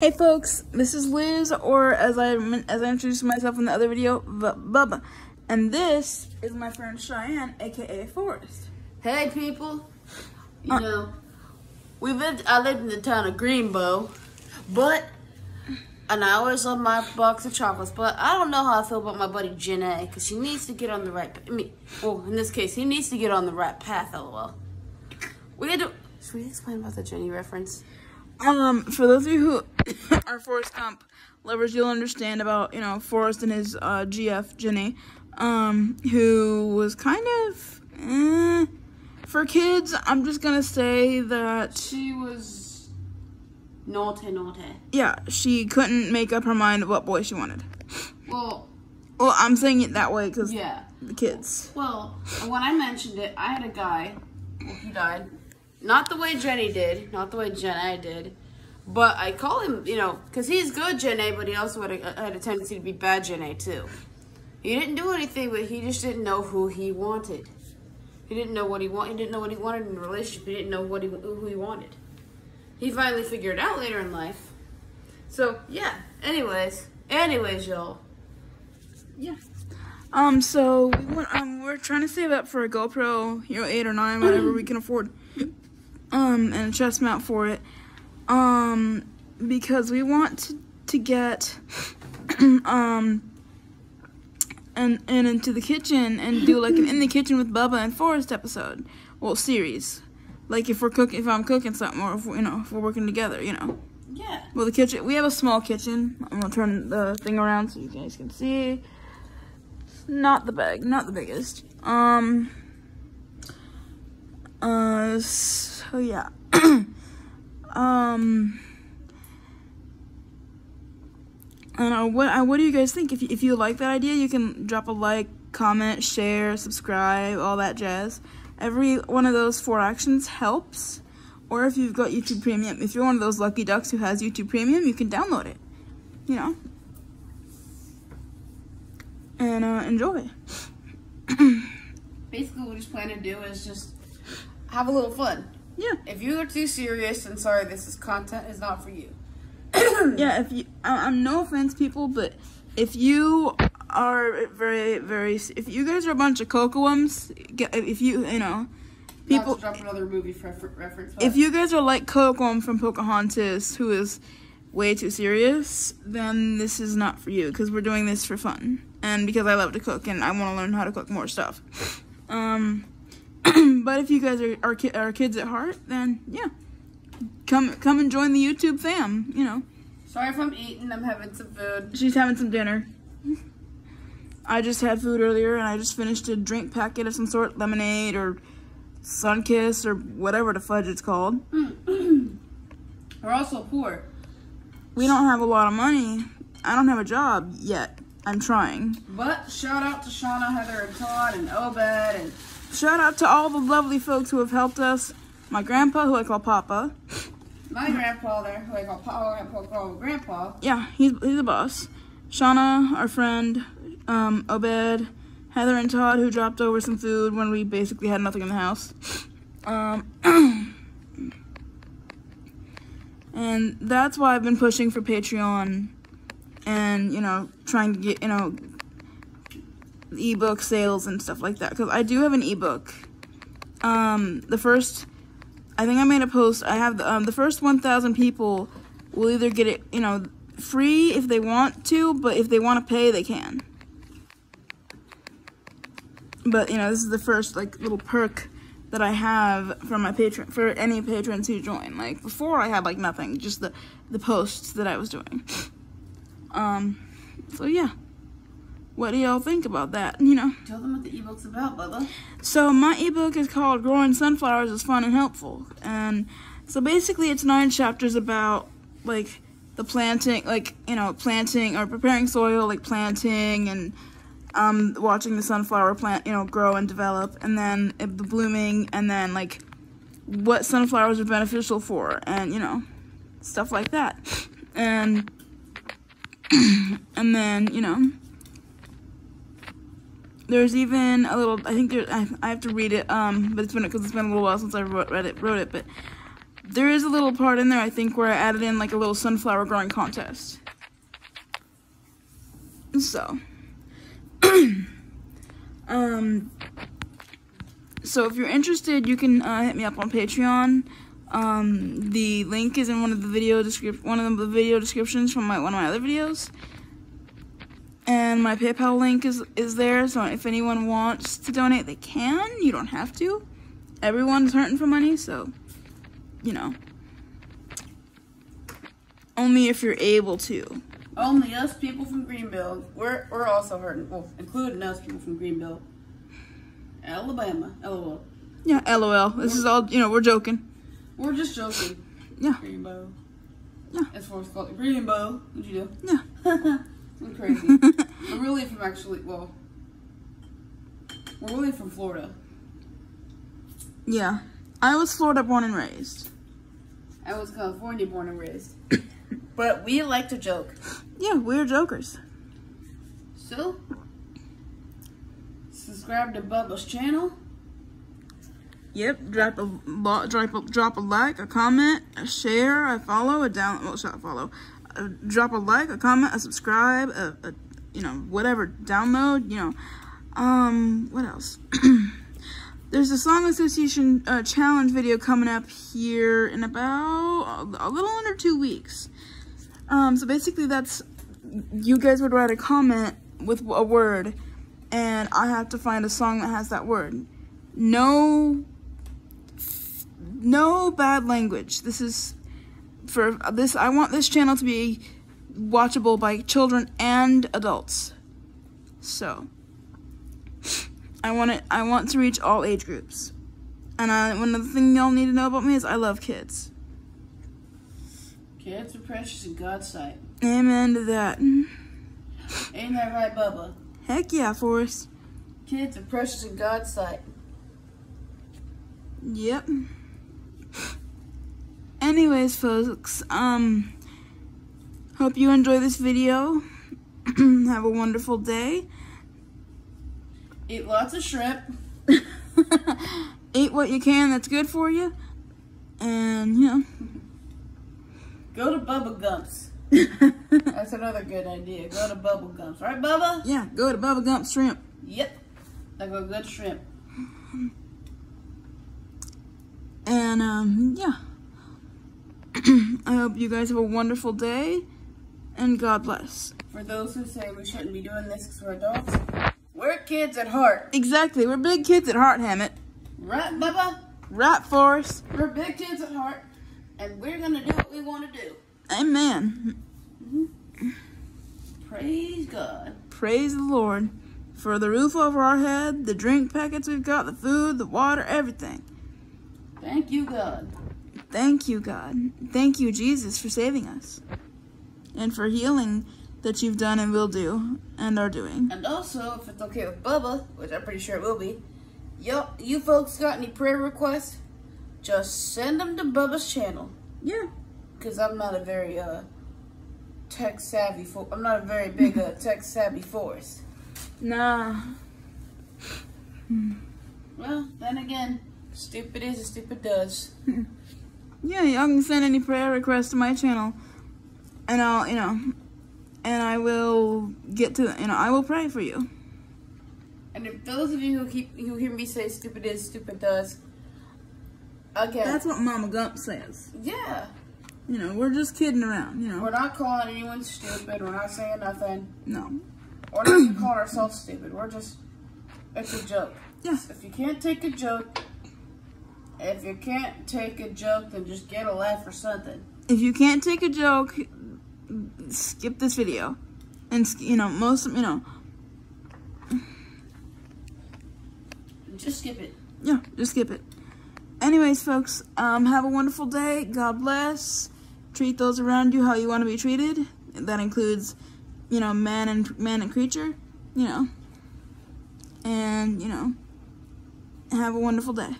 Hey folks, this is Liz, or as I as I introduced myself in the other video, Bubba, and this is my friend Cheyenne, aka Forrest. Hey people, you uh, know, we lived. I lived in the town of Greenbow, but and I always love my box of chocolates. But I don't know how I feel about my buddy Janae because she needs to get on the right. I mean, well, in this case, he needs to get on the right path. LOL. We had to. Should we explain about the Jenny reference? Um, for those of you who are Forrest Gump lovers, you'll understand about, you know, Forrest and his uh, GF, Jenny, um, who was kind of, eh, for kids, I'm just gonna say that... She was naughty, naughty. Yeah, she couldn't make up her mind what boy she wanted. Well... Well, I'm saying it that way because yeah. the kids. Well, when I mentioned it, I had a guy, well, he died, not the way Jenny did, not the way Jenny did. But I call him, you know, because he's good Jenny, but he also had a, had a tendency to be bad Jenny too. He didn't do anything, but he just didn't know who he wanted. He didn't know what he wanted. He didn't know what he wanted in a relationship. He didn't know what he who he wanted. He finally figured it out later in life. So yeah. Anyways, anyways, y'all. Yeah. Um. So we want. Um. We're trying to save up for a GoPro Hero 8 or 9, whatever we can afford um, and a chest mount for it, um, because we want to, to get, um, and, and into the kitchen and do like an in the kitchen with Bubba and Forrest episode, well, series, like if we're cooking, if I'm cooking something, or if you know, if we're working together, you know. Yeah. Well, the kitchen, we have a small kitchen. I'm gonna turn the thing around so you guys can see. Not the big, not the biggest. Um. Uh. So yeah. um. And uh, what uh, what do you guys think? If you, if you like that idea, you can drop a like, comment, share, subscribe, all that jazz. Every one of those four actions helps. Or if you've got YouTube Premium, if you're one of those lucky ducks who has YouTube Premium, you can download it. You know. And uh, enjoy. Basically, what we just plan to do is just have a little fun. Yeah. If you are too serious, then sorry, this is content is not for you. yeah, if you, I, am no offense, people, but if you are very, very, if you guys are a bunch of cocoums, if you, you know, people. Not drop another movie reference. If you guys are like Kocoum from Pocahontas, who is way too serious, then this is not for you because we're doing this for fun and because I love to cook and I want to learn how to cook more stuff. Um. but if you guys are, are, ki are kids at heart, then yeah, come come and join the YouTube fam. You know. Sorry if I'm eating. I'm having some food. She's having some dinner. I just had food earlier, and I just finished a drink packet of some sort, lemonade or Sunkist or whatever the fudge it's called. We're also poor. We don't have a lot of money. I don't have a job yet. I'm trying. But shout out to Shauna, Heather, and Todd, and Obed, and Shout out to all the lovely folks who have helped us. My grandpa, who I call Papa. My grandpa there, who I call Papa, I call Grandpa. Yeah, he's, he's the boss. Shauna, our friend, um, Obed, Heather and Todd, who dropped over some food when we basically had nothing in the house. Um, and that's why I've been pushing for Patreon and, you know, trying to get, you know, ebook sales and stuff like that because I do have an ebook. Um, the first, I think I made a post. I have the, um, the first 1,000 people will either get it, you know, free if they want to, but if they want to pay, they can. But you know, this is the first like little perk that I have for my patron for any patrons who join. Like before, I had like nothing, just the the posts that I was doing. Um, so yeah. What do y'all think about that? You know. Tell them what the ebook's about, Bubba. So my ebook is called "Growing Sunflowers is Fun and Helpful," and so basically it's nine chapters about like the planting, like you know, planting or preparing soil, like planting and um, watching the sunflower plant, you know, grow and develop, and then the blooming, and then like what sunflowers are beneficial for, and you know, stuff like that, and and then you know there's even a little. I think there. I, I have to read it. Um, but it's been because it's been a little while since I wrote, read it, wrote it. But there is a little part in there I think where I added in like a little sunflower growing contest. So, um, so if you're interested, you can uh, hit me up on Patreon. Um, the link is in one of the video descrip- one of the video descriptions from my one of my other videos. And my PayPal link is is there, so if anyone wants to donate, they can. You don't have to. Everyone's hurting for money, so you know. Only if you're able to. Only us people from Greenville. We're we're also hurting. Well, including us people from Greenville, Alabama. LOL. Yeah, LOL. This is all you know. We're joking. We're just joking. Yeah. Greenbow. Yeah. As far as called Greenbow. What'd you do? Yeah. I'm crazy. we're really from actually. Well, we're really from Florida. Yeah. I was Florida born and raised. I was California born and raised. but we like to joke. Yeah, we're jokers. So, subscribe to Bubba's channel. Yep. Drop a drop a, drop a like, a comment, a share, a follow, a down. Well, not follow. Uh, drop a like, a comment, a subscribe, a, a you know whatever download. You know, um, what else? There's a song association uh, challenge video coming up here in about a little under two weeks. Um, so basically, that's you guys would write a comment with a word, and I have to find a song that has that word. No, no bad language. This is for this. I want this channel to be watchable by children and adults. So. I want it. I want to reach all age groups. And I, one of the things y'all need to know about me is I love kids. Kids are precious in God's sight. Amen to that. Ain't that right, Bubba? Heck yeah, Forrest. Kids are precious in God's sight. Yep. Anyways, folks, um, hope you enjoy this video. Have a wonderful day. Eat lots of shrimp. Eat what you can that's good for you. And, you know. Go to Bubba Gumps. That's another good idea. Go to Bubba Gumps. Right, Bubba? yeah, go to Bubba Gump Shrimp. Yep. I go good shrimp. And, um, yeah. I hope you guys have a wonderful day. And God bless. For those who say we shouldn't be doing this because we're adults, we're kids at heart. Exactly. We're big kids at heart, Hammett. Right, Bubba? Right, Forrest. We're big kids at heart, and we're going to do what we want to do. Amen. Praise God. Praise the Lord for the roof over our head, the drink packets we've got, the food, the water, everything. Thank you, God. Thank you, God. Thank you, Jesus, for saving us and for healing that you've done and will do and are doing. And also, if it's okay with Bubba, which I'm pretty sure it will be, yo, you folks got any prayer requests? Just send them to Bubba's channel. Yeah. Because I'm not a very uh, tech savvy, fo- I'm not a very big uh, tech savvy force. Nah. Well, then again, stupid is as stupid does. Yeah, y'all can send any prayer requests to my channel, and I'll, you know, and I will get to, you know, I will pray for you. And if those of you who keep who hear me say stupid is stupid does, again, That's what Mama Gump says. yeah, You know, we're just kidding around. You know. we're not calling anyone stupid. We're not saying nothing. no. We're not calling ourselves stupid. We're just it's a joke. Yeah. If you can't take a joke, if you can't take a joke, then just get a laugh or something. If you can't take a joke, skip this video, and you know, most, of you know, Just skip it. yeah, just skip it. Anyways, folks, um, have a wonderful day. God bless. Treat those around you how you want to be treated. That includes, you know, man and man and creature. You know, and you know, have a wonderful day.